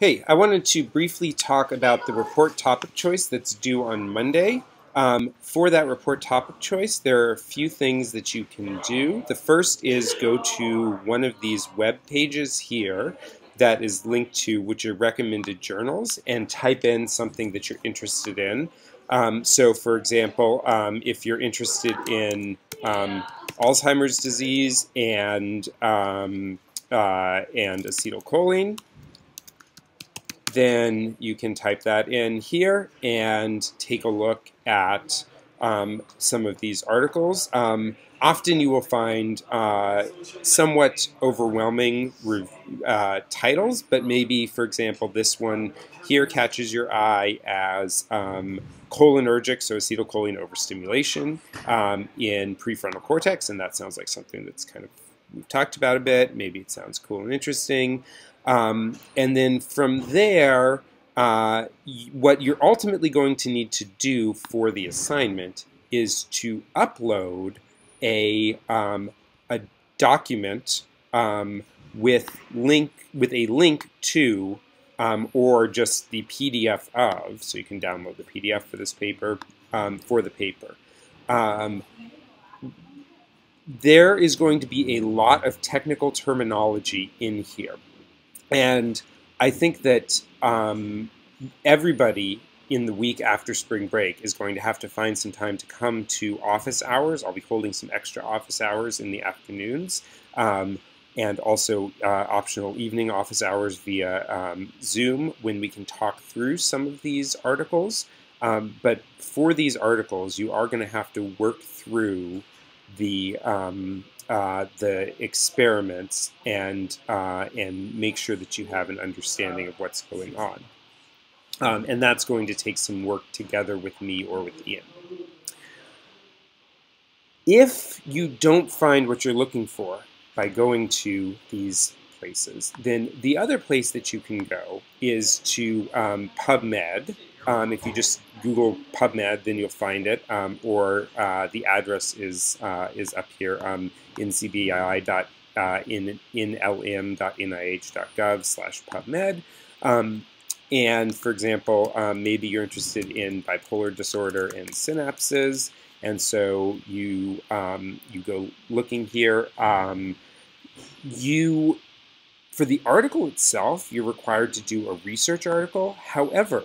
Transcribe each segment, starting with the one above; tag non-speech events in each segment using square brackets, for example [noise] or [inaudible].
Hey, I wanted to briefly talk about the report topic choice that's due on Monday. Um, for that report topic choice, there are a few things that you can do. The first is go to one of these web pages here that is linked to which are recommended journals and type in something that you're interested in. Um, so, for example, um, if you're interested in um, Alzheimer's disease and um, uh, and acetylcholine, then you can type that in here and take a look at um, some of these articles. Um, often you will find uh, somewhat overwhelming uh, titles, but maybe, for example, this one here catches your eye as um, cholinergic, so acetylcholine overstimulation um, in prefrontal cortex, and that sounds like something that's kind of we've talked about a bit. Maybe it sounds cool and interesting. Um, and then from there, uh, what you're ultimately going to need to do for the assignment is to upload a, um, a document um, with link with a link to um, or just the PDF of, so you can download the PDF for this paper um, for the paper. Um, there is going to be a lot of technical terminology in here. And I think that um, everybody in the week after spring break is going to have to find some time to come to office hours. I'll be holding some extra office hours in the afternoons. Um, and also uh, optional evening office hours via um, Zoom when we can talk through some of these articles. Um, but for these articles, you are going to have to work through the um, uh, the experiments and uh, and make sure that you have an understanding of what's going on. Um, and that's going to take some work together with me or with Ian. If you don't find what you're looking for by going to these places, then the other place that you can go is to um, PubMed. Um, if you just Google PubMed, then you'll find it, um, or uh, the address is uh, is up here, um, ncbi.in, uh, slash PubMed. Um, and for example, um, maybe you're interested in bipolar disorder and synapses, and so you um, you go looking here. Um, you for the article itself, you're required to do a research article. However,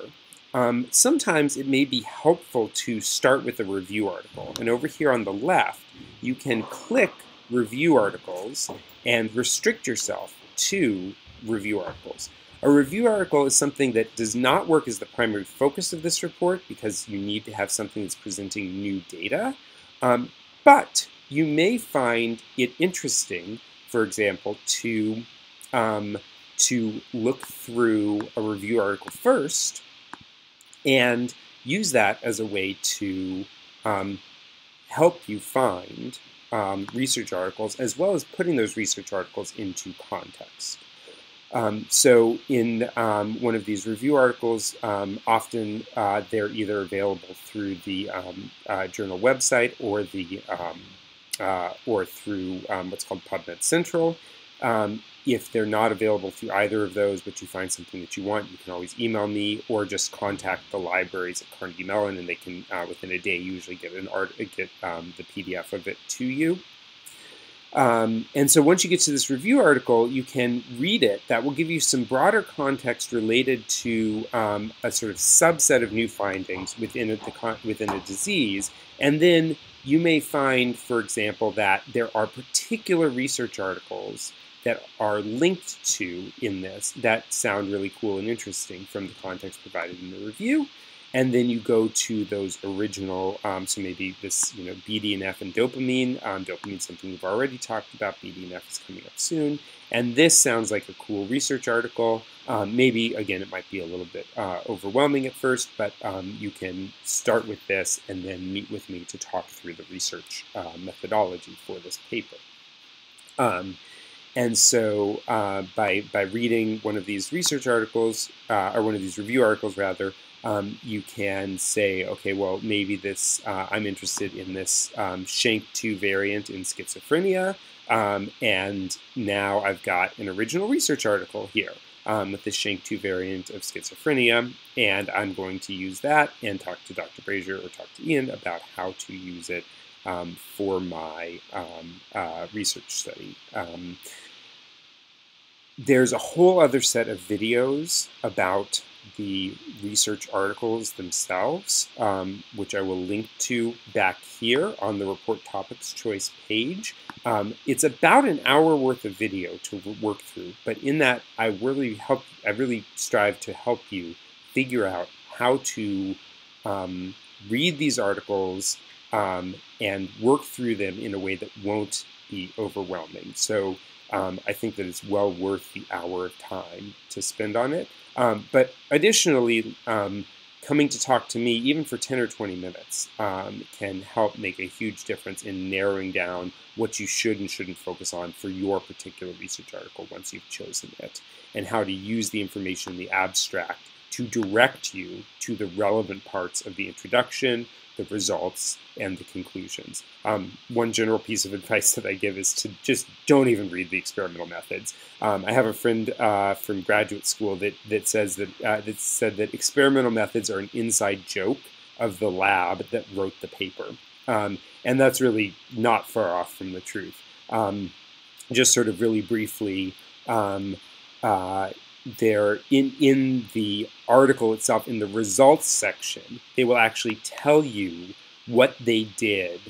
um, sometimes it may be helpful to start with a review article. And over here on the left, you can click review articles and restrict yourself to review articles. A review article is something that does not work as the primary focus of this report because you need to have something that's presenting new data. Um, but you may find it interesting, for example, to, um, to look through a review article first and use that as a way to um, help you find um, research articles as well as putting those research articles into context. Um, so in um, one of these review articles, um, often uh, they're either available through the um, uh, journal website or the uh, or through what's called PubMed Central. If they're not available through either of those, but you find something that you want, you can always email me or just contact the libraries at Carnegie Mellon, and they can, uh, within a day, usually get an art, get um, the PDF of it to you. Um, and so once you get to this review article, you can read it. That will give you some broader context related to um, a sort of subset of new findings within a, the, within a disease. And then you may find, for example, that there are particular research articles that are linked to in this that sound really cool and interesting from the context provided in the review. And then you go to those original, um, so maybe this, you know, BDNF and dopamine. Um, dopamine something we've already talked about. BDNF is coming up soon. And this sounds like a cool research article. Um, maybe, again, it might be a little bit uh, overwhelming at first, but um, you can start with this and then meet with me to talk through the research uh, methodology for this paper. Um, and so uh, by, by reading one of these research articles, uh, or one of these review articles rather, um, you can say, okay, well, maybe this, uh, I'm interested in this um, SHANK2 variant in schizophrenia, um, and now I've got an original research article here. um, with the SHANK2 variant of schizophrenia, and I'm going to use that and talk to Dr. Brazier or talk to Ian about how to use it um, for my um, uh, research study. There's a whole other set of videos about the research articles themselves, um, which I will link to back here on the report topics choice page. Um, it's about an hour worth of video to work through, but in that I really help, I really strive to help you figure out how to um, read these articles um, and work through them in a way that won't be overwhelming. So um, I think that it's well worth the hour of time to spend on it. Um, but additionally, um, coming to talk to me, even for 10 or 20 minutes, um, can help make a huge difference in narrowing down what you should and shouldn't focus on for your particular research article once you've chosen it, and how to use the information in the abstract to direct you to the relevant parts of the introduction, the results, and the conclusions. Um, one general piece of [laughs] advice that I give is to just don't even read the experimental methods. Um, I have a friend uh, from graduate school that, that says that, uh, that said that experimental methods are an inside joke of the lab that wrote the paper. Um, and that's really not far off from the truth. Um, just sort of really briefly, um, uh, there in in the article itself in the results section they will actually tell you what they did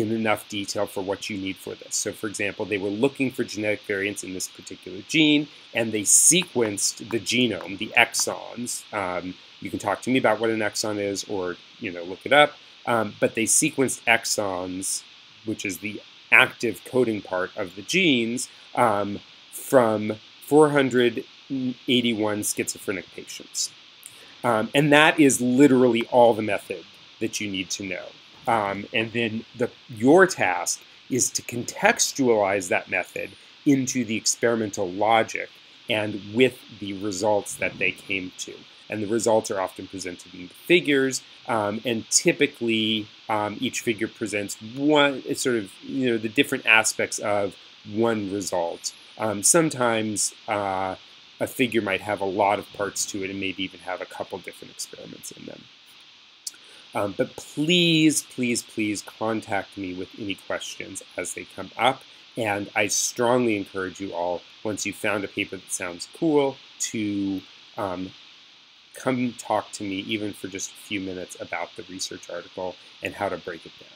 in enough detail for what you need for this. So for example, they were looking for genetic variants in this particular gene and they sequenced the genome, the exons. Um, you can talk to me about what an exon is or you know look it up. Um, but they sequenced exons, which is the active coding part of the genes, um, from 400 81 schizophrenic patients. Um, and that is literally all the method that you need to know. Um, and then the, your task is to contextualize that method into the experimental logic and with the results that they came to. And the results are often presented in figures, um, and typically um, each figure presents one, it's sort of, you know, the different aspects of one result. Um, sometimes uh, a figure might have a lot of parts to it and maybe even have a couple different experiments in them. Um, but please, please, please contact me with any questions as they come up. And I strongly encourage you all, once you've found a paper that sounds cool, to um, come talk to me even for just a few minutes about the research article and how to break it down.